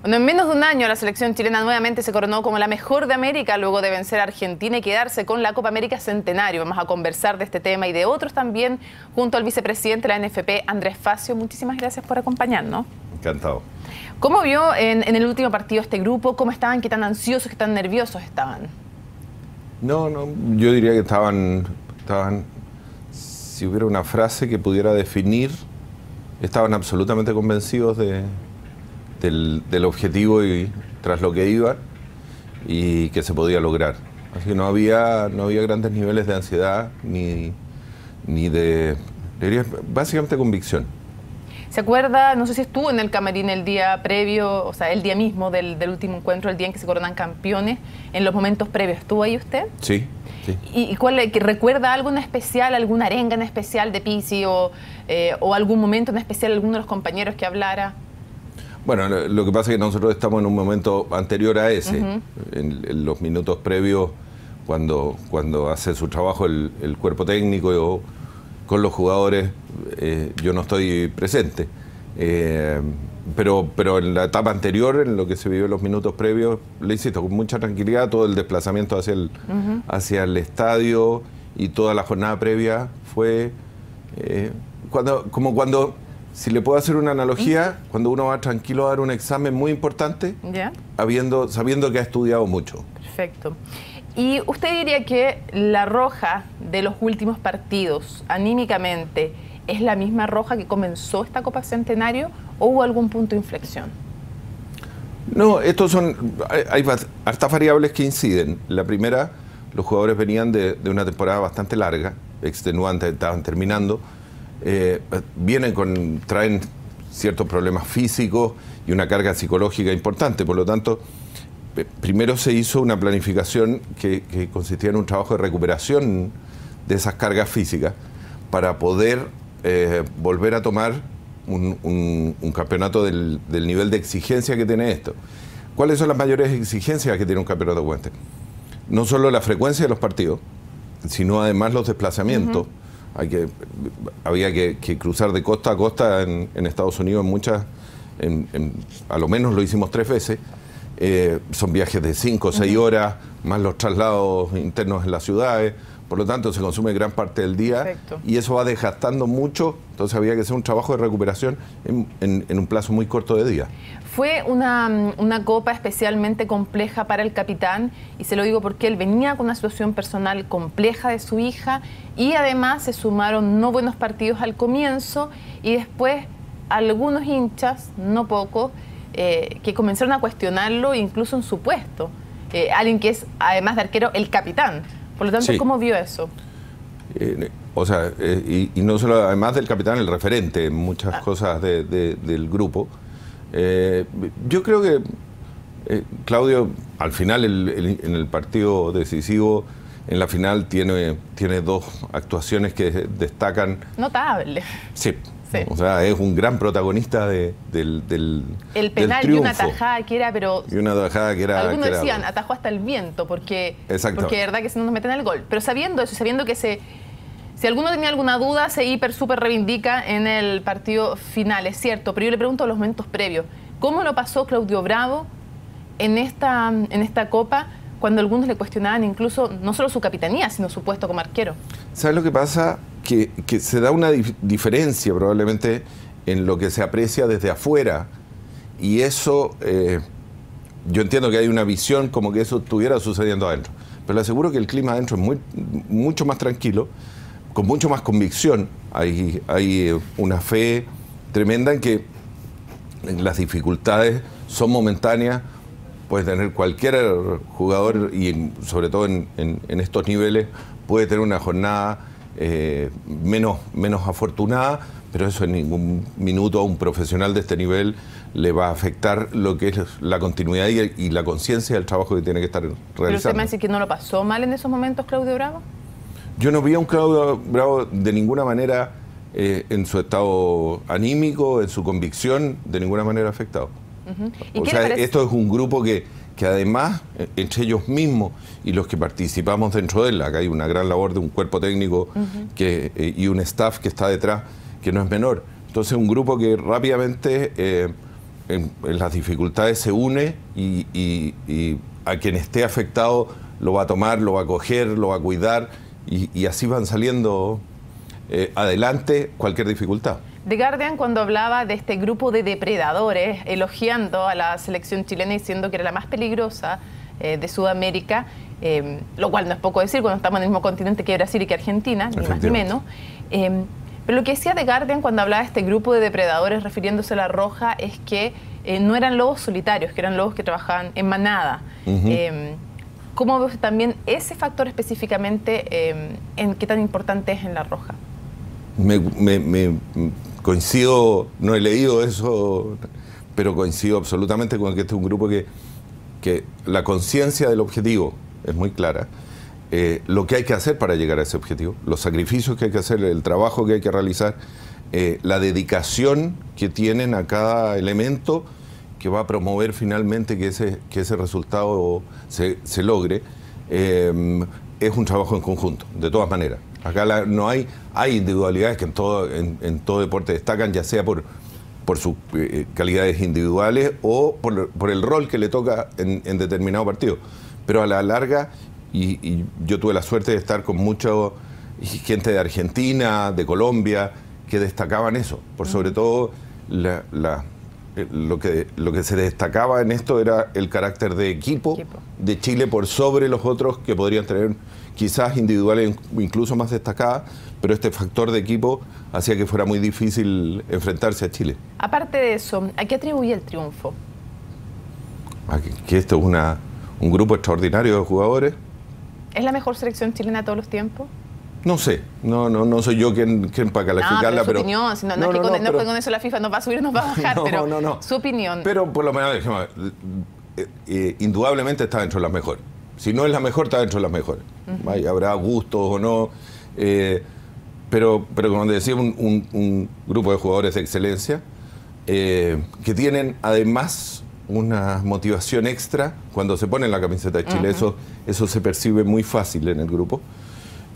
Bueno, en menos de un año la selección chilena nuevamente se coronó como la mejor de América luego de vencer a Argentina y quedarse con la Copa América Centenario. Vamos a conversar de este tema y de otros también junto al vicepresidente de la NFP, Andrés Facio. Muchísimas gracias por acompañarnos. Encantado. ¿Cómo vio en, en el último partido este grupo? ¿Cómo estaban? ¿Qué tan ansiosos, qué tan nerviosos estaban? No, no, yo diría que estaban, estaban, si hubiera una frase que pudiera definir, estaban absolutamente convencidos de, del, objetivo y tras lo que iba y que se podía lograr. Así que no había, no había grandes niveles de ansiedad ni, ni de, básicamente convicción. ¿Se acuerda, no sé si estuvo en el camarín el día previo, o sea, el día mismo del, del, último encuentro, el día en que se coronan campeones, en los momentos previos? ¿Estuvo ahí usted? Sí. sí. ¿Y, cuál, recuerda algo en especial, alguna arenga en especial de Pisi o, eh, o algún momento en especial, alguno de los compañeros que hablara? Bueno, lo que pasa es que nosotros estamos en un momento anterior a ese, en, los minutos previos, cuando, cuando hace su trabajo el, cuerpo técnico o con los jugadores, eh, yo no estoy presente. Eh, pero, pero en la etapa anterior, en lo que se vivió en los minutos previos, le insisto, con mucha tranquilidad, todo el desplazamiento hacia el, hacia el estadio y toda la jornada previa fue eh, cuando, como cuando si le puedo hacer una analogía, cuando uno va tranquilo a dar un examen muy importante, Habiendo, sabiendo que ha estudiado mucho. Perfecto. ¿Y usted diría que la roja de los últimos partidos, anímicamente, es la misma roja que comenzó esta Copa Centenario o hubo algún punto de inflexión? No, estos son. Hay, hartas variables que inciden. La primera, los jugadores venían de, de una temporada bastante larga, extenuante, estaban terminando eh, vienen con, traen ciertos problemas físicos y una carga psicológica importante. Por lo tanto, eh, primero se hizo una planificación que, consistía en un trabajo de recuperación de esas cargas físicas para poder eh, volver a tomar un, campeonato del, nivel de exigencia que tiene esto. ¿Cuáles son las mayores exigencias que tiene un campeonato Western? No solo la frecuencia de los partidos, sino además los desplazamientos hay que, había que, cruzar de costa a costa en, Estados Unidos en muchas, a lo menos lo hicimos tres veces. Eh, son viajes de cinco o seis horas, más los traslados internos en las ciudades. Por lo tanto, se consume gran parte del día y eso va desgastando mucho. Entonces, había que hacer un trabajo de recuperación en un plazo muy corto de días. Fue una, una, copa especialmente compleja para el capitán y se lo digo porque él venía con una situación personal compleja de su hija y además se sumaron no buenos partidos al comienzo y después algunos hinchas, no pocos, eh, que comenzaron a cuestionarlo incluso en su puesto. Eh, alguien que es, además de arquero, el capitán. Por lo tanto, ¿cómo vio eso? Eh, o sea, y, no solo, además del capitán, el referente en muchas ah. cosas del grupo. Eh, yo creo que eh, Claudio, al final, en el partido decisivo, en la final, tiene, tiene dos actuaciones que destacan. Notable. Sí. O sea, es un gran protagonista del, del, El penal y una tajada que era, pero. Y una tajada que era. Algunos decían, atajó hasta el viento, porque. Porque de verdad que si no nos meten el gol. Pero sabiendo eso, sabiendo que se si alguno tenía alguna duda, se hiper super reivindica en el partido final, es cierto, pero yo le pregunto a los momentos previos, ¿cómo lo pasó Claudio Bravo en esta, en esta Copa cuando algunos le cuestionaban incluso no solo su capitanía, sino su puesto como arquero? ¿Sabes lo que pasa? Que, se da una diferencia probablemente en lo que se aprecia desde afuera. Y eso, eh, yo entiendo que hay una visión como que eso estuviera sucediendo adentro, pero le aseguro que el clima adentro es muy, mucho más tranquilo con mucho más convicción. Hay, hay eh, una fe tremenda en que las dificultades son momentáneas, puede tener cualquier jugador y sobre todo en, estos niveles puede tener una jornada eh, menos, menos afortunada, pero eso en ningún minuto a un profesional de este nivel le va a afectar lo que es la continuidad y, la conciencia del trabajo que tiene que estar realizando. ¿Pero usted me dice que no lo pasó mal en esos momentos, Claudio Bravo? Yo no vi a un Claudio Bravo de ninguna manera eh, en su estado anímico, en su convicción, de ninguna manera afectado. o sea, esto es un grupo que, que además, eh, entre ellos mismos y los que participamos dentro de él, acá hay una gran labor de un cuerpo técnico que, eh, y un staff que está detrás, que no es menor. Entonces, un grupo que rápidamente en, las dificultades se une y, a quien esté afectado lo va a tomar, lo va a coger, lo va a cuidar y, así van saliendo eh, adelante cualquier dificultad. The Guardian cuando hablaba de este grupo de depredadores, elogiando a la selección chilena diciendo que era la más peligrosa eh, de Sudamérica, eh, lo cual no es poco decir cuando estamos en el mismo continente que Brasil y que Argentina, ni más ni menos. pero lo que decía The Guardian cuando hablaba de este grupo de depredadores refiriéndose a la roja es que no eran lobos solitarios, que eran lobos que trabajaban en manada. ¿Cómo ves también ese factor específicamente en qué tan importante es en la roja? me, coincido, no he leído eso, pero coincido absolutamente con que este es un grupo que, que la conciencia del objetivo es muy clara. Eh, lo que hay que hacer para llegar a ese objetivo, los sacrificios que hay que hacer, el trabajo que hay que realizar, eh, la dedicación que tienen a cada elemento que va a promover finalmente que ese, que ese resultado se, se logre, eh, es un trabajo en conjunto, de todas maneras. Acá no hay, hay individualidades que en todo, en, todo deporte destacan, ya sea por, por sus eh, calidades individuales o por, el rol que le toca en, determinado partido. Pero a la larga, y, yo tuve la suerte de estar con mucha gente de Argentina, de Colombia, que destacaban eso. Por sobre todo, la, eh, lo, que, lo que se destacaba en esto era el carácter de equipo, de Chile por sobre los otros que podrían tener quizás individuales incluso más destacadas, pero este factor de equipo hacía que fuera muy difícil enfrentarse a Chile. Aparte de eso, ¿a qué atribuye el triunfo? que, esto es una, un grupo extraordinario de jugadores. ¿Es la mejor selección chilena de todos los tiempos? No sé, no, no, no soy yo quien, para calificarla, no, pero, opinión, no, es que con, con, eso la FIFA nos va a subir, nos va a bajar, pero su opinión. Pero por lo menos, eh, eh, indudablemente está dentro de las mejores. Si no es la mejor, está dentro de las mejores. Habrá gustos o no. Eh, pero, pero como decía, un, grupo de jugadores de excelencia eh, que tienen además una motivación extra cuando se ponen la camiseta de Chile. eso, eso se percibe muy fácil en el grupo.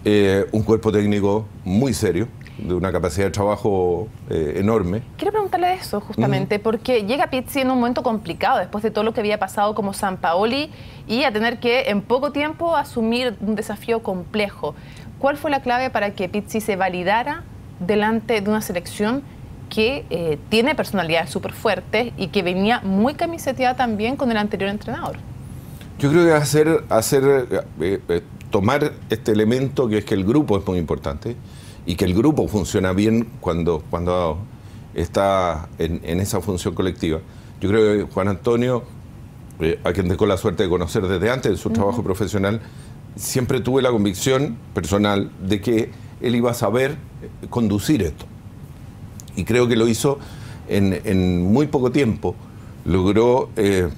Eh, un cuerpo técnico muy serio, de una capacidad de trabajo eh, enorme. Quiero preguntarle eso justamente, porque llega Pizzi en un momento complicado después de todo lo que había pasado como San Paoli y a tener que en poco tiempo asumir un desafío complejo. ¿Cuál fue la clave para que Pizzi se validara delante de una selección que eh, tiene personalidades súper fuertes y que venía muy camiseteada también con el anterior entrenador? Yo creo que hacer, hacer eh, tomar este elemento que es que el grupo es muy importante y que el grupo funciona bien cuando, cuando está en, esa función colectiva. Yo creo que Juan Antonio, eh, a quien tengo la suerte de conocer desde antes de su trabajo profesional, siempre tuve la convicción personal de que él iba a saber eh, conducir esto. Y creo que lo hizo en, muy poco tiempo. Logró, eh,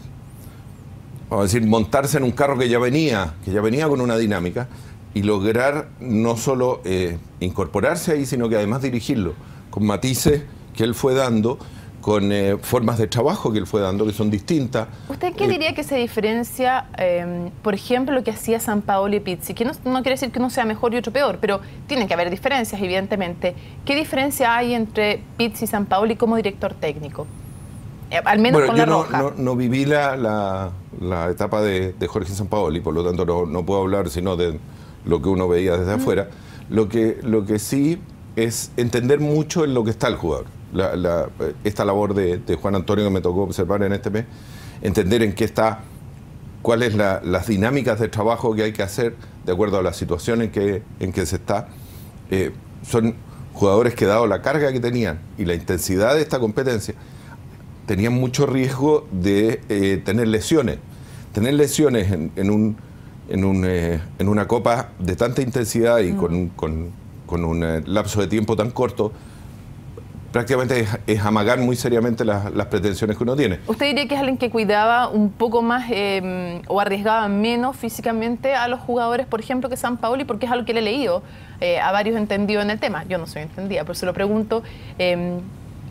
vamos a decir, montarse en un carro que ya venía, que ya venía con una dinámica y lograr no solo eh, incorporarse ahí, sino que además dirigirlo con matices que él fue dando, con eh, formas de trabajo que él fue dando, que son distintas. ¿Usted qué eh, diría que se diferencia, em, por ejemplo, lo que hacía San Paolo y Pizzi? Que no, quiere decir que uno sea mejor y otro peor, pero tienen que haber diferencias, evidentemente. ¿Qué diferencia hay entre Pizzi y San Paoli como director técnico? al menos con la no, No, no, viví la, la, etapa de, de Jorge Paoli, por lo tanto no, no puedo hablar sino de lo que uno veía desde afuera. Lo que, lo que sí es entender mucho en lo que está el jugador. esta labor de, Juan Antonio que me tocó observar en este mes, entender en qué está, cuáles las dinámicas de trabajo que hay que hacer de acuerdo a la situación en que, en que se está. Eh, son jugadores que dado la carga que tenían y la intensidad de esta competencia, tenían mucho riesgo de eh, tener lesiones. Tener lesiones en un en, un, eh, en una copa de tanta intensidad y con, con, un eh, lapso de tiempo tan corto, prácticamente es, amagar muy seriamente las, pretensiones que uno tiene. ¿Usted diría que es alguien que cuidaba un poco más em, o arriesgaba menos físicamente a los jugadores, por ejemplo, que San Paoli? Porque es algo que le he leído eh, a varios entendidos en el tema. Yo no soy entendida, por eso lo pregunto.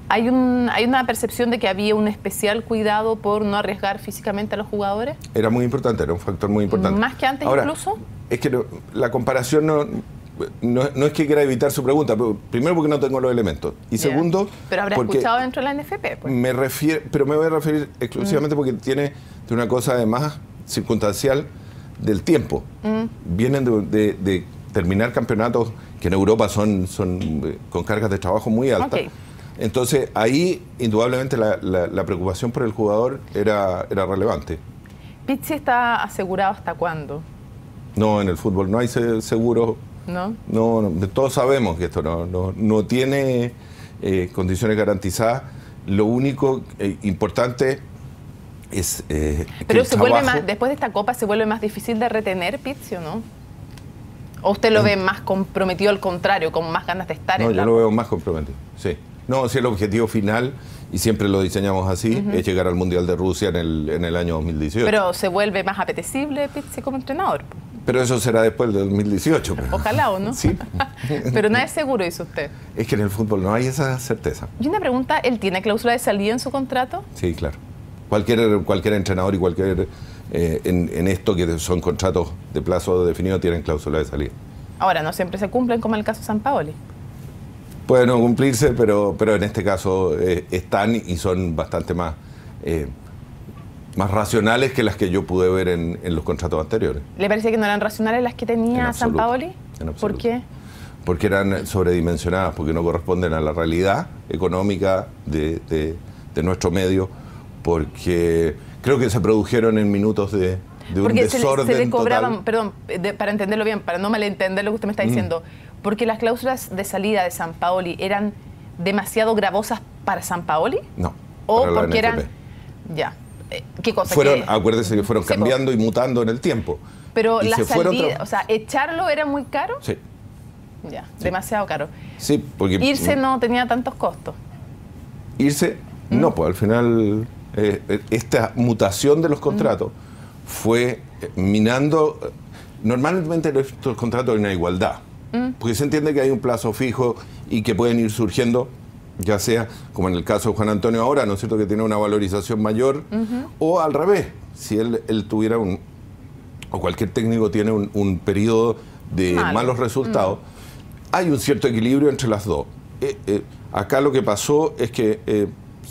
¿Hay, un, ¿Hay una percepción de que había un especial cuidado por no arriesgar físicamente a los jugadores? Era muy importante, era un factor muy importante. ¿Más que antes incluso? Es que la comparación no, no, es que quiera evitar su pregunta, pero primero porque no tengo los elementos. Y segundo. Pero habrá escuchado dentro de la NFP. Pues. Me refiero, pero me voy a referir exclusivamente mm. porque tiene una cosa además circunstancial del tiempo. Mm. Vienen de, terminar campeonatos que en Europa son, son eh, con cargas de trabajo muy altas. Entonces ahí indudablemente la, preocupación por el jugador era, era relevante. ¿Pizzi está asegurado hasta cuándo? No, en el fútbol no hay seguro. ¿No? No, todos sabemos que esto no, tiene eh, condiciones garantizadas. Lo único eh, importante es. Eh, Pero se vuelve más, después de esta copa, ¿se vuelve más difícil de retener Pizzi o no? ¿O usted lo ve más comprometido al contrario, con más ganas de estar no, yo lo veo más comprometido, sí. No, si el objetivo final, y siempre lo diseñamos así, es llegar al Mundial de Rusia en el, en el año 2018. Pero se vuelve más apetecible Pizzi como entrenador. Pero eso será después del 2018. Ojalá o no. Sí. Pero nada es seguro, dice usted. Es que en el fútbol no hay esa certeza. Y una pregunta, ¿él tiene cláusula de salida en su contrato? Sí, claro. Cualquier, cualquier entrenador y cualquier eh, en, esto que son contratos de plazo definido tienen cláusula de salida. Ahora, no siempre se cumplen como en el caso de San Paoli. Pueden no cumplirse, pero, pero en este caso eh, están y son bastante más... Eh, más racionales que las que yo pude ver en, los contratos anteriores. ¿Le parece que no eran racionales las que tenía San Paoli? ¿Por qué? Porque eran sobredimensionadas, porque no corresponden a la realidad económica de, nuestro medio, porque creo que se produjeron en minutos de, un desorden se le, cobraban, perdón, para entenderlo bien, para no malentender lo que usted me está mm. Porque las cláusulas de salida de San Paoli eran demasiado gravosas para San Paoli? No. O porque eran... Ya. ¿Qué cosa? Fueron, acuérdese que fueron cambiando y mutando en el tiempo. Pero la salida, o sea, echarlo era muy caro. Sí. Ya, demasiado caro. Sí, porque... Irse no tenía tantos costos. Irse, ¿Mm? no, pues al final eh, eh, esta mutación de los ¿Mm? contratos fue eh, minando... Normalmente estos contratos hay una igualdad, ¿Mm? porque se entiende que hay un plazo fijo y que pueden ir surgiendo ya sea como en el caso de Juan Antonio ahora, ¿no es cierto?, que tiene una valorización mayor, o al revés, si él, tuviera un, o cualquier técnico tiene un, periodo de malos resultados, hay un cierto equilibrio entre las dos. Eh, eh, acá lo que pasó es que eh,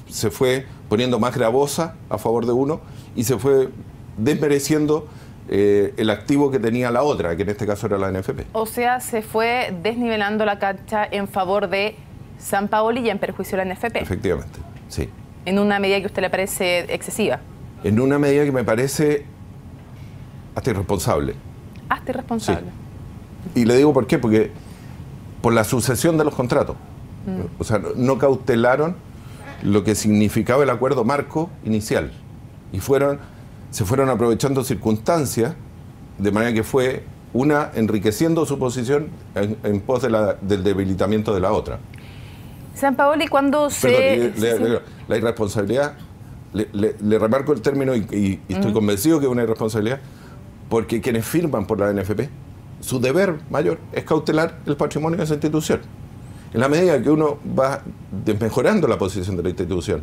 se fue poniendo más gravosa a favor de uno y se fue desmereciendo el activo que tenía la otra, que en este caso era la NFP. O sea, se fue desnivelando la cancha en favor de San Paoli y en perjuicio de la NFP. Efectivamente, sí. En una medida que a usted le parece excesiva. En una medida que me parece hasta irresponsable. Hasta irresponsable. Y le digo por qué, porque por la sucesión de los contratos. Mm. O sea, no cautelaron lo que significaba el acuerdo marco inicial. Y fueron, se fueron aprovechando circunstancias, de manera que fue una enriqueciendo su posición en, pos del debilitamiento de la otra. San Paoli, cuando se... la irresponsabilidad, le, remarco el término y, estoy convencido que es una irresponsabilidad, porque quienes firman por la NFP, su deber mayor es cautelar el patrimonio de esa institución. En la medida que uno va desmejorando la posición de la institución,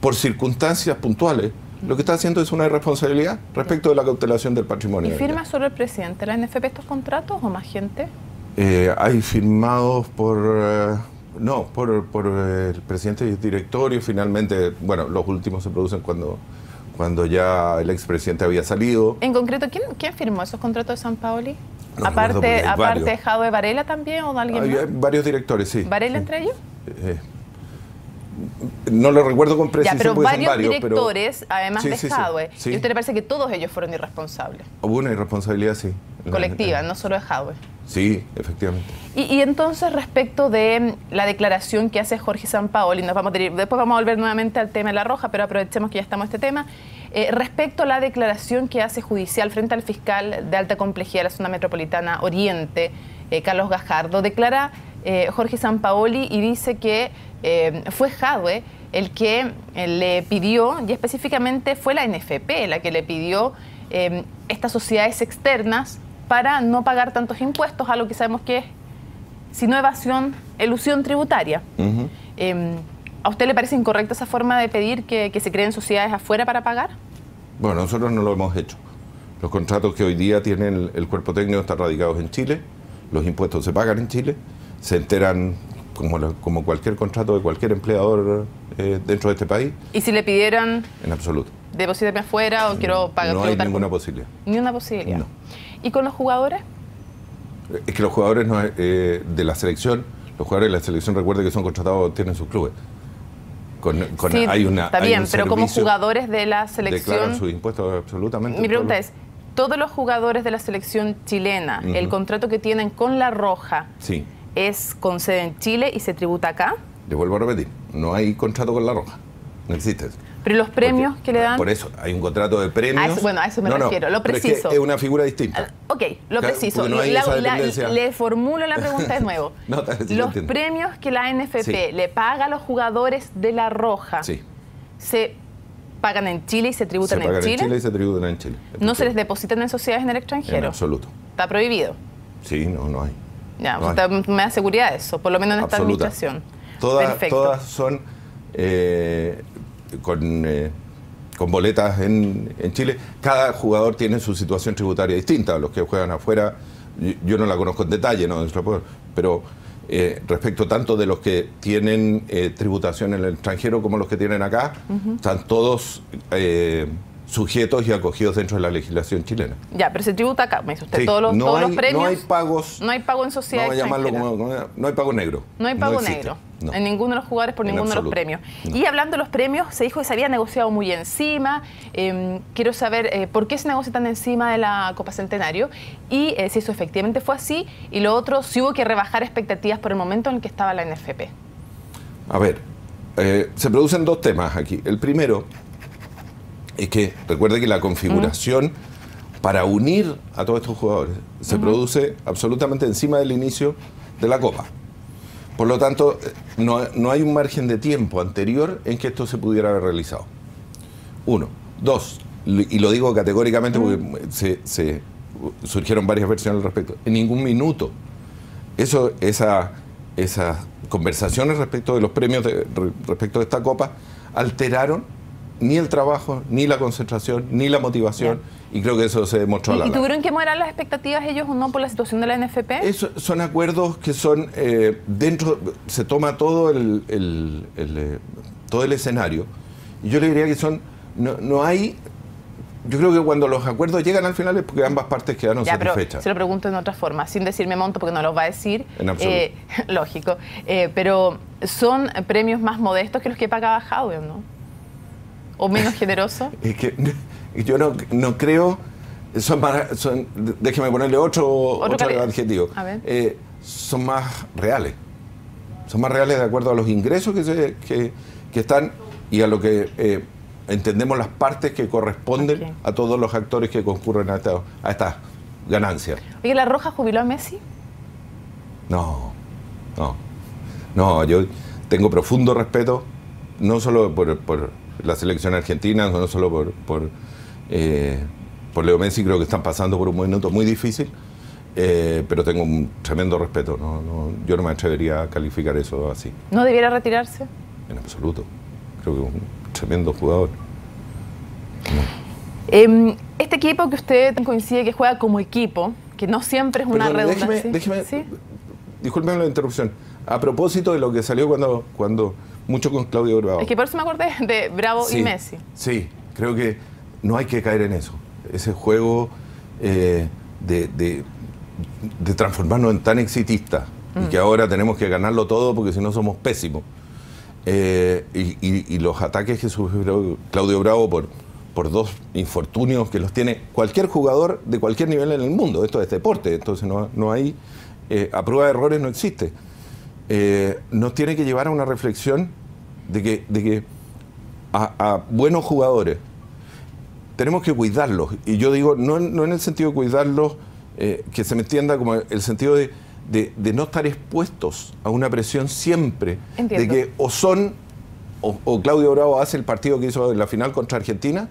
por circunstancias puntuales, lo que está haciendo es una irresponsabilidad respecto de la cautelación del patrimonio. ¿Y firma solo el presidente de la NFP estos contratos o más gente? Eh, hay firmados por... Eh, no, por, por el presidente y directorio. Finalmente, bueno, los últimos se producen cuando, cuando ya el expresidente había salido. En concreto, ¿quién, quién firmó esos contratos de San Paoli? aparte aparte de Jadwe Varela también o de alguien hay, varios directores, sí. ¿Varela entre ellos? Eh, no lo recuerdo con precisión. Ya, pero varios, directores, además de Jadwe. ¿Y usted le parece que todos ellos fueron irresponsables? Hubo una irresponsabilidad, sí. Colectiva, no solo de Jadwe. Sí, efectivamente. Y, entonces respecto de la declaración que hace Jorge Sampaoli, nos vamos a después vamos a volver nuevamente al tema de la roja, pero aprovechemos que ya estamos en este tema. Eh, respecto a la declaración que hace judicial frente al fiscal de alta complejidad de la zona metropolitana Oriente, eh, Carlos Gajardo, declara eh, Jorge Sampaoli y dice que fue Jadwe el que le pidió, y específicamente fue la NFP la que le pidió estas sociedades externas para no pagar tantos impuestos, a lo que sabemos que es, si no evasión, elusión tributaria. Em, ¿A usted le parece incorrecta esa forma de pedir que, se creen sociedades afuera para pagar? Bueno, nosotros no lo hemos hecho. Los contratos que hoy día tienen el, cuerpo técnico están radicados en Chile los impuestos se pagan en Chile, se enteran como, como cualquier contrato de cualquier empleador eh, dentro de este país. ¿Y si le pidieran... En absoluto. Deposítame afuera o quiero pagar... No hay ninguna posibilidad. Ni una posibilidad. ¿Y con los jugadores? Es que los jugadores eh, de la selección, los jugadores de la selección, recuerde que son contratados, tienen sus clubes. Con, hay una, está bien, pero como jugadores de la selección... Declaran sus impuestos absolutamente. Mi pregunta es, todos los jugadores de la selección chilena, el contrato que tienen con La Roja, sí. Es con sede en Chile y se tributa acá? Le vuelvo a repetir, no hay contrato con La Roja, no existe. Pero los premios que le dan. Por eso, hay un contrato de premios. bueno, a eso me refiero, lo preciso. Es, una figura distinta. Ah, ok, lo preciso. le formulo la pregunta de nuevo. los premios que la NFP le paga a los jugadores de La Roja. Se pagan en Chile y se tributan en Chile. en Chile y se tributan en Chile. ¿No se les depositan en sociedades en el extranjero? En absoluto. ¿Está prohibido? Sí, no, no hay. Ya, me da seguridad eso, por lo menos en esta administración. Todas, todas son eh, con, eh, con boletas en, en, Chile. Cada jugador tiene su situación tributaria distinta. Los que juegan afuera, yo, no la conozco en detalle, ¿no? pero eh, respecto tanto de los que tienen eh, tributación en el extranjero como los que tienen acá, están todos sujetos y acogidos dentro de la legislación chilena. Ya, pero se tributa acá, me dice usted, todos, los, no hay, premios. No hay pagos. No hay pago en sociedad. no hay pago negro. No hay pago negro. En ninguno de los jugadores por ninguno de los premios. Y hablando de los premios, se dijo que se había negociado muy encima. Em, quiero saber eh, por qué se negocia tan encima de la Copa Centenario y eh, si eso efectivamente fue así. Y lo otro, si hubo que rebajar expectativas por el momento en el que estaba la NFP. A ver, eh, se producen dos temas aquí. El primero es que recuerde que la configuración para unir a todos estos jugadores se produce absolutamente encima del inicio de la Copa. Por lo tanto, no, hay un margen de tiempo anterior en que esto se pudiera haber realizado. Uno. Dos, y lo digo categóricamente porque se, surgieron varias versiones al respecto, en ningún minuto eso, esa, esas conversaciones respecto de los premios respecto de esta copa alteraron ni el trabajo, ni la concentración, ni la motivación, y creo que eso se demostró a la ¿Y tuvieron que moderar las expectativas ellos o no por la situación de la NFP? Eso, son acuerdos que son eh, dentro, se toma todo el, eh, todo el escenario, y yo le diría que son, no, hay yo creo que cuando los acuerdos llegan al final es porque ambas partes quedaron ya, satisfechas. se lo pregunto en otra forma, sin decirme monto porque no los va a decir. En absoluto. Eh, lógico. pero son premios más modestos que los que pagaba Howell, ¿no? O menos generoso? es que yo no, no creo. Son más, son, déjeme ponerle otro, otro, adjetivo. Eh, son más reales. Son más reales de acuerdo a los ingresos que, se, que, que están y a lo que eh, entendemos las partes que corresponden a todos los actores que concurren a, esta, a estas ganancias. Oye, ¿La Roja jubiló a Messi? No, no. No, yo tengo profundo respeto, no solo por, por la selección argentina, no solo por, por, eh, por Leo Messi, creo que están pasando por un momento muy difícil, eh, pero tengo un tremendo respeto. yo no me atrevería a calificar eso así. ¿No debiera retirarse? En absoluto. Creo que es un tremendo jugador. Em, este equipo que usted coincide que juega como equipo, que no siempre es una redundancia. Déjeme, déjeme la interrupción. A propósito de lo que salió cuando, cuando mucho con Claudio Bravo. Es que por eso me acordé de Bravo y Messi. Sí, creo que no hay que caer en eso. Ese juego eh, de, de, transformarnos en tan exitistas y mm. que ahora tenemos que ganarlo todo porque si no somos pésimos. Eh, y, los ataques que sufrió Claudio Bravo por, por dos infortunios que los tiene cualquier jugador de cualquier nivel en el mundo. Esto es deporte, entonces no, no hay. Eh, a prueba de errores no existe. Eh, nos tiene que llevar a una reflexión de que, de que a, buenos jugadores tenemos que cuidarlos. Y yo digo, no, en el sentido de cuidarlos, eh, que se me entienda como el sentido de, no estar expuestos a una presión siempre, de que o son, o, Claudio Bravo hace el partido que hizo en la final contra Argentina,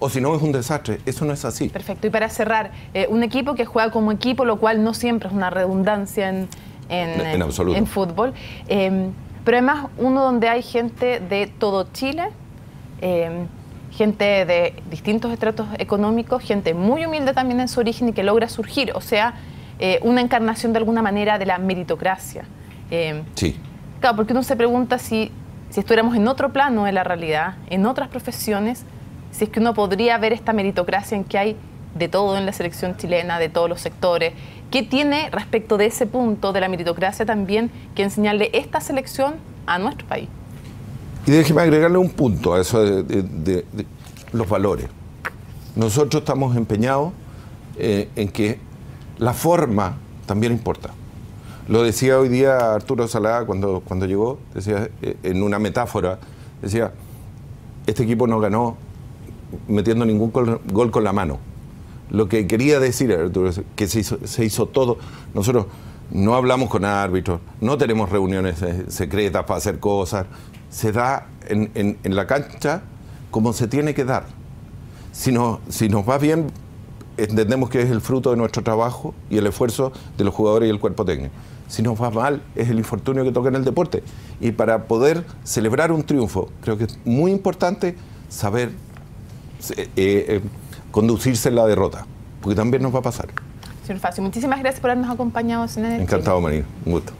o si no es un desastre. Eso no es así. Perfecto. Y para cerrar, eh, un equipo que juega como equipo, lo cual no siempre es una redundancia en, en, fútbol. Em, pero además uno donde hay gente de todo Chile, em, gente de distintos estratos económicos, gente muy humilde también en su origen y que logra surgir. O sea, eh, una encarnación de alguna manera de la meritocracia. Eh, sí. Claro, porque uno se pregunta si, si estuviéramos en otro plano de la realidad, en otras profesiones, si es que uno podría ver esta meritocracia en que hay de todo en la selección chilena, de todos los sectores. ¿Qué tiene respecto de ese punto de la meritocracia también que enseñarle esta selección a nuestro país? Y déjeme agregarle un punto a eso de, los valores. Nosotros estamos empeñados eh, en que la forma también importa. Lo decía hoy día Arturo Salada cuando, cuando llegó, decía eh, en una metáfora, decía, este equipo no ganó metiendo ningún gol con la mano. Lo que quería decir Arturo es que se hizo, se hizo todo. Nosotros no hablamos con árbitros, no tenemos reuniones eh, secretas para hacer cosas. Se da en, la cancha como se tiene que dar. Si, si nos va bien, entendemos que es el fruto de nuestro trabajo y el esfuerzo de los jugadores y el cuerpo técnico. Si nos va mal, es el infortunio que toca en el deporte. Y para poder celebrar un triunfo, creo que es muy importante saber eh, eh, conducirse en la derrota, porque también nos va a pasar. Señor Facio, muchísimas gracias por habernos acompañado. Encantado, María. Un gusto.